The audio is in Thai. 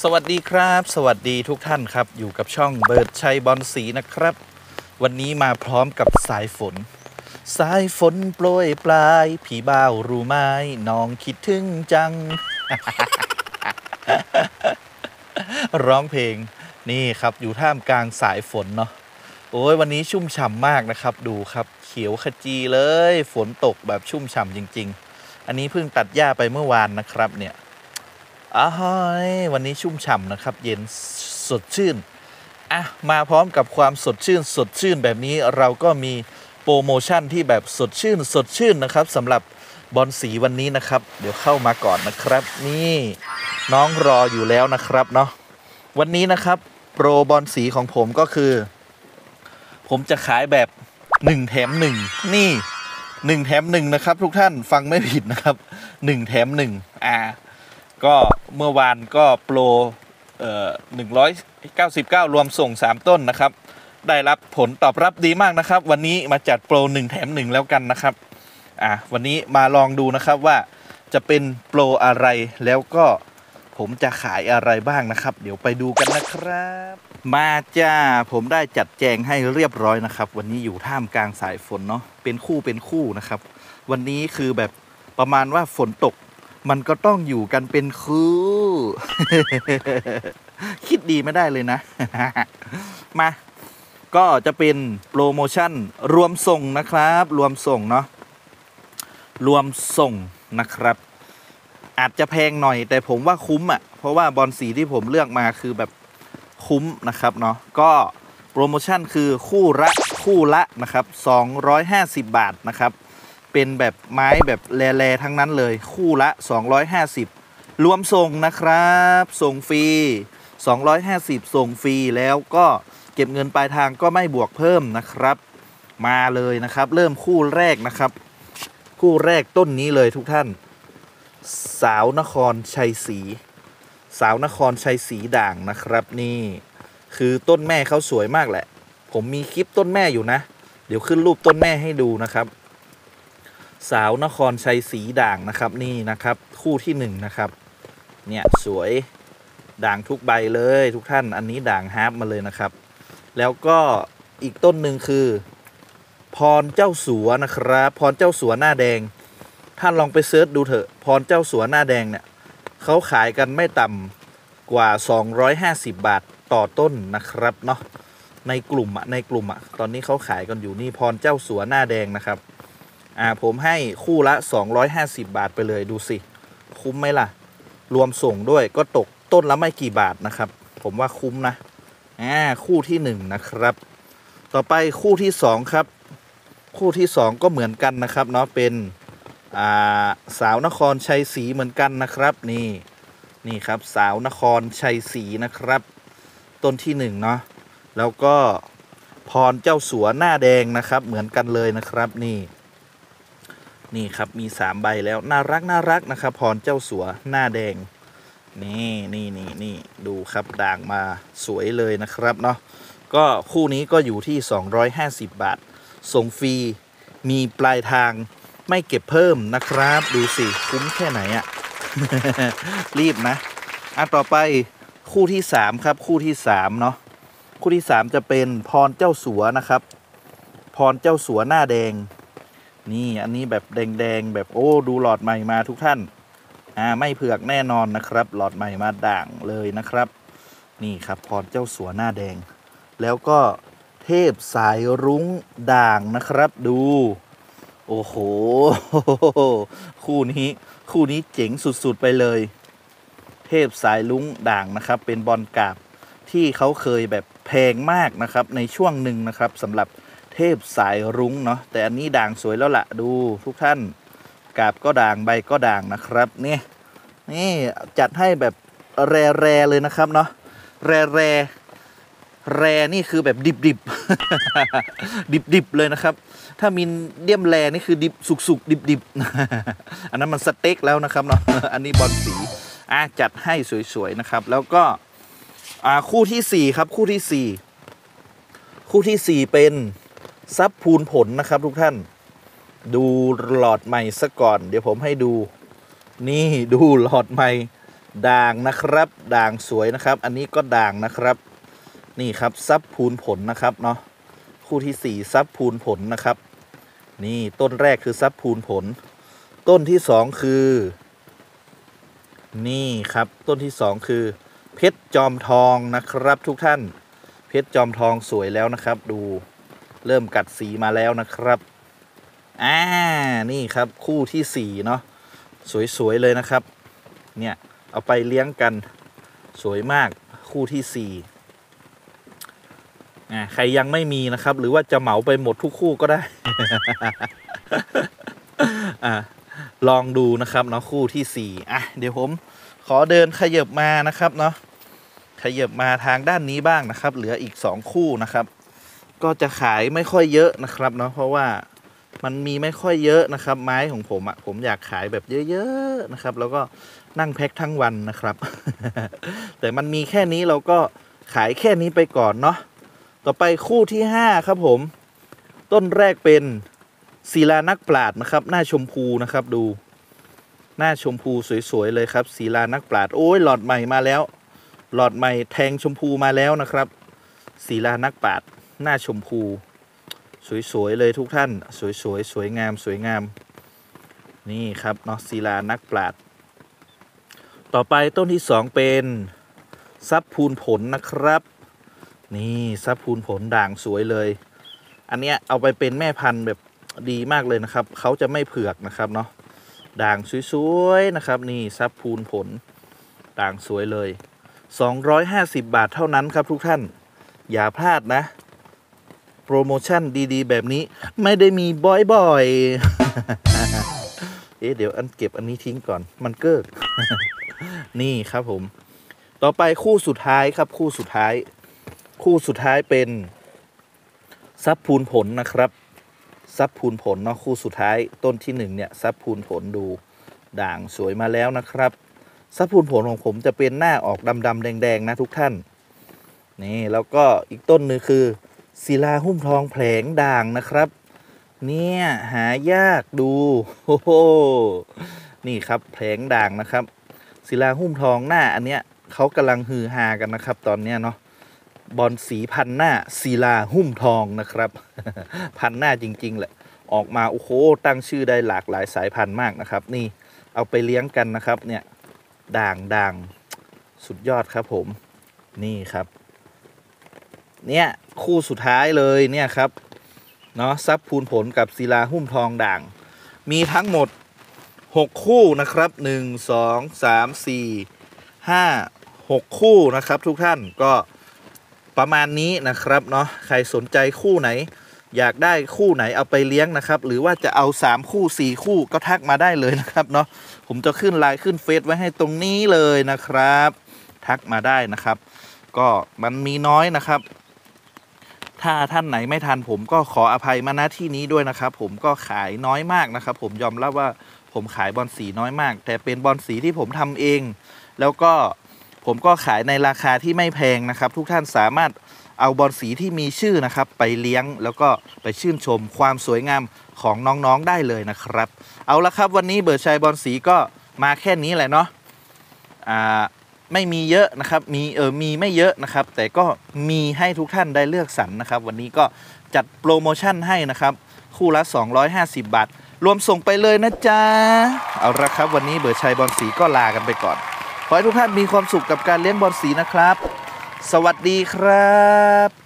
สวัสดีครับ สวัสดีทุกท่านครับ อยู่กับช่องเบิร์ดชัยบอลสีนะครับ วันนี้มาพร้อมกับสายฝน สายฝนโปรยปลาย ผีบ่าวรู้ไหมน้องคิดถึงจัง ร้องเพลงนี่ครับอยู่ท่ามกลางสายฝนเนาะโอ้ยวันนี้ชุ่มฉ่ำมากนะครับ ดูครับ เขียวขจีเลย ฝนตกแบบชุ่มฉ่ำจริง ๆ อันนี้เพิ่งตัดหญ้าไปเมื่อวานนะครับเนี่ย อ้ายวันนี้ชุ่มฉ่ำนะครับ เย็นสดชื่นอะมาพร้อมกับความสดชื่น สดชื่นแบบนี้เราก็มีโปรโมชั่นที่แบบสดชื่น สดชื่นนะครับสำหรับบอลสีวันนี้นะครับ เดี๋ยวเข้ามาก่อนนะครับ นี่น้องรออยู่แล้วนะครับเนาะวันนี้นะครับ โปรบอลสีของผมก็คือ ผมจะขายแบบ 1 แถม 1 นี่ 1 แถม 1 นะครับ ทุกท่านฟังไม่ผิดนะครับ 1 แถม 1 อ่าก็ เมื่อวานก็โปรเอ่อ199รวมส่ง3ต้นนะครับ ได้รับผลตอบรับดีมากนะครับ วันนี้มาจัดโปร1แถม1แล้วกันนะครับอ่าวันนี้มาลองดูนะครับว่าจะเป็นโปรอะไรแล้วก็ผมจะขายอะไรบ้างนะครับ เดี๋ยวไปดูกันนะครับ มาจ้าผมได้จัดแจงให้เรียบร้อยนะครับ วันนี้อยู่ท่ามกลางสายฝนเนาะเป็นคู่เป็นคู่นะครับ วันนี้คือแบบประมาณว่าฝนตก มันก็ต้องอยู่กันเป็นคู่ คิดดีไม่ได้เลยนะ มา ก็จะเป็นโปรโมชั่น รวมส่งนะครับ รวมส่งเนาะรวมส่งนะครับ อาจจะแพงหน่อย แต่ผมว่าคุ้มอะ เพราะว่าบอลสีที่ผมเลือกมาคือแบบคุ้มนะครับเนาะก็โปรโมชั่นคือคู่ละคู่ละนะครับ 250 บาทนะครับ เป็นแบบไม้แบบแลๆทั้งนั้นเลย คู่ละ 250 รวมส่งนะครับ ส่งฟรี 250 ส่งฟรีแล้วก็เก็บเงินปลายทางก็ไม่บวกเพิ่มนะครับ มาเลยนะครับ เริ่มคู่แรกนะครับ คู่แรกต้นนี้เลยทุกท่าน สาวนครชัยศรีสาวนครชัยศรีด่างนะครับนี่ คือต้นแม่เขาสวยมากแหละ ผมมีคลิปต้นแม่อยู่นะ เดี๋ยวขึ้นรูปต้นแม่ให้ดูนะครับ สาวนครชัยศรีด่างนะครับนี่นะครับ คู่ที่หนึ่งนะครับ เนี่ยสวยด่างทุกใบเลยทุกท่านอันนี้ด่างฮาร์ปมาเลยนะครับ แล้วก็อีกต้นหนึ่งคือ พรเจ้าสัวนะครับ พรเจ้าสัวหน้าแดง ท่านลองไปเซิร์ชดูเถอะ พรเจ้าสัวหน้าแดงเนี่ยเขาขายกันไม่ต่ำกว่า 250 บาทต่อต้นนะครับเนาะในกลุ่มอะในกลุ่มอะตอนนี้เขาขายกันอยู่นี่พรเจ้าสัวหน้าแดงนะครับ อ่าผมให้คู่ละ 250 บาทไปเลยดูสิ คุ้มไหมล่ะ รวมส่งด้วยก็ตกต้นละไม่กี่บาทนะครับ ผมว่าคุ้มนะอ่าคู่ที่หนึ่งนะครับ ต่อไปคู่ที่สองครับ คู่ที่สองก็เหมือนกันนะครับเนาะเป็นอ่าสาวนครชัยศรีเหมือนกันนะครับนี่นี่ครับสาวนครชัยศรีนะครับ ต้นที่หนึ่งเนาะแล้วก็พรเจ้าสัวหน้าแดงนะครับ เหมือนกันเลยนะครับนี่ นี่ครับมีสามใบแล้วน่ารักน่ารักนะครับ พรเจ้าสัวหน้าแดง นี่นี่นี่นี่ดูครับด่างมาสวยเลยนะครับเนาะก็คู่นี้ก็อยู่ที่ 250 บาท ส่งฟรีมีปลายทางไม่เก็บเพิ่มนะครับ ดูสิ คุ้มแค่ไหนอะ่ะรีบนะอะต่อไปคู่ที่สามครับ คู่ที่สามเนาะคู่ที่สามจะเป็นพรเจ้าสัวนะครับ พรเจ้าสัวหน้าแดง นี่อันนี้แบบแดงๆแบบโอ้ดูหลอดใหม่มาทุกท่าน อ่าไม่เผือกแน่นอนนะครับ หลอดใหม่มาด่างเลยนะครับ นี่ครับพรเจ้าสัวหน้าแดง แล้วก็เทพสายรุ้งด่างนะครับดู โอ้โห คู่นี้คู่นี้เจ๋งสุดๆไปเลย เทพสายลุ้งด่างนะครับ เป็นบอลกาบที่เขาเคยแบบแพงมากนะครับในช่วงหนึ่งนะครับสำหรับ เทพสายรุ้งเนาะแต่อันนี้ด่างสวยแล้วละ่ะดูทุกท่านกาบก็ด่างใบก็ด่างนะครับนี่นี่จัดให้แบบแรๆเลยนะครับเนาะแรๆแรนี่คือแบบดิบดิบดิบดิบเลยนะครับ ถ้ามีเดียมแรนี่คือดิบสุกสุกดิบดิบอันนั้นมันสเต็กแล้วนะครับเนาะอันนี้บอลสีอะจัดให้สวยๆนะครับ แล้วก็อ่าคู่ที่สี่ครับคู่ที่สี่คู่ที่สี่เป็น ซับพูนผลนะครับทุกท่าน ดูหลอดใหม่ซะก่อน เดี๋ยวผมให้ดู นี่ดูหลอดใหม่ด่างนะครับ ด่างสวยนะครับ อันนี้ก็ด่างนะครับ นี่ครับซับพูนผลนะครับเนาะคู่ที่สี่ซับพูนผลนะครับ นี่ต้นแรกคือซับพูนผล ต้นที่สองคือ นี่ครับต้นที่สองคือ เพชรจอมทองนะครับทุกท่าน เพชรจอมทองสวยแล้วนะครับ ดู เริ่มกัดสีมาแล้วนะครับ อ่า นี่ครับคู่ที่สี่เนาะ สวย ๆ เลยนะครับ เนี่ย เอาไปเลี้ยงกันสวยมากคู่ที่สี่อ่า ใครยังไม่มีนะครับ หรือว่าจะเหมาไปหมดทุกคู่ก็ได้ อ่า ลองดูนะครับเนาะคู่ที่สี่อะ เดี๋ยวผมขอเดินขยับมานะครับเนาะขยับมาทางด้านนี้บ้างนะครับ เหลืออีกสองคู่นะครับ ก็จะขายไม่ค่อยเยอะนะครับเนาะเพราะว่ามันมีไม่ค่อยเยอะนะครับ ไม้ของผมอะ่ะผมอยากขายแบบเยอะๆนะครับ แล้วก็นั่งแพ็คทั้งวันนะครับ แต่มันมีแค่นี้เราก็ขายแค่นี้ไปก่อนเนาะต่อไปคู่ที่ห้าครับผม ต้นแรกเป็นศิลานักปราดนะครับ หน้าชมพูนะครับดู หน้าชมพูสวยๆเลยครับศิลานักปราดโอ้ยหลอดใหม่มาแล้ว หลอดใหม่แทงชมพูมาแล้วนะครับศิลานักปราด หน้าชมพู สวย ๆ เลยทุกท่าน สวยๆสวยงามสวยงาม นี่ครับเนาะศิลานักปราดต่อไปต้นที่สองเป็นซับพูนผลนะครับ นี่ซับพูนผลด่างสวยเลย อันเนี้ยเอาไปเป็นแม่พันธุ์แบบดีมากเลยนะครับ เขาจะไม่เผือกนะครับเนาะด่างสวยๆนะครับ นี่ซับพูนผลด่างสวยเลย 250 บาทเท่านั้นครับทุกท่าน อย่าพลาดนะ โปรโมชั่นดีๆ แบบนี้ ไม่ได้มีบ่อยๆ เอ๊ะเดี๋ยวอันเก็บอันนี้ทิ้งก่อน มันเกิกนี่ครับผม ต่อไปคู่สุดท้ายครับ คู่สุดท้าย คู่สุดท้ายเป็นซับพูนผลนะครับซับพูนผลเนาะคู่สุดท้ายต้นที่หนึ่งเนี่ยซับพูนผลดูด่างสวยมาแล้วนะครับซับพูนผลของผมจะเป็นหน้าออกดำๆแดง ๆ นะทุกท่าน นี่แล้วก็อีกต้นหนึงคือ ศิลาหุ้มทองแผลงด่างนะครับ เนี่ย หายากดูโอ้โหนี่ครับแผลงด่างนะครับ ศิลาหุ้มทองหน้าอันเนี้ยเขากำลังฮือฮากันนะครับ ตอนเนี้ยเนาะบอลสีพันหน้าศิลาหุ้มทองนะครับ พันหน้าจริง ๆ แหละ ออกมาโอ้โหตั้งชื่อได้หลากหลายสายพันธุ์มากนะครับ นี่เอาไปเลี้ยงกันนะครับ เนี่ยด่างด่างสุดยอดครับผม นี่ครับ เนี่ยคู่สุดท้ายเลยเนี่ยครับเนาะซับพูนผลกับศิลาหุ้มทองด่าง มีทั้งหมด 6 คู่นะครับ 1 2 3 4 5 6 คู่นะครับ ทุกท่านก็ประมาณนี้นะครับเนาะใครสนใจคู่ไหน อยากได้คู่ไหนเอาไปเลี้ยงนะครับ หรือว่าจะเอา 3 คู่ 4 คู่ก็ทักมาได้เลยนะครับเนาะผมจะขึ้นไลน์ขึ้นเฟซไว้ให้ตรงนี้เลยนะครับ ทักมาได้นะครับ ก็มันมีน้อยนะครับ ถ้าท่านไหนไม่ทันผมก็ขออภัยมาณที่นี้ด้วยนะครับ ผมก็ขายน้อยมากนะครับ ผมยอมรับว่าผมขายบอลสีน้อยมาก แต่เป็นบอลสีที่ผมทำเอง แล้วก็ผมก็ขายในราคาที่ไม่แพงนะครับ ทุกท่านสามารถเอาบอลสีที่มีชื่อนะครับ ไปเลี้ยงแล้วก็ไปชื่นชมความสวยงามของน้องๆได้เลยนะครับ เอาละครับวันนี้เบิร์ดชัยบอลสีก็มาแค่นี้แหละเนาะอ่า ไม่มีเยอะนะครับมีเออมีไม่เยอะนะครับ แต่ก็มีให้ทุกท่านได้เลือกสรรนะครับ วันนี้ก็จัดโปรโมชั่นให้นะครับ คู่ละ 250 บาท รวมส่งไปเลยนะจ๊ะ เอาละครับ วันนี้เบิร์ชัยบอลสีก็ลากันไปก่อน ขอให้ทุกท่านมีความสุขกับการเลี้ยงบอลสีนะครับ สวัสดีครับ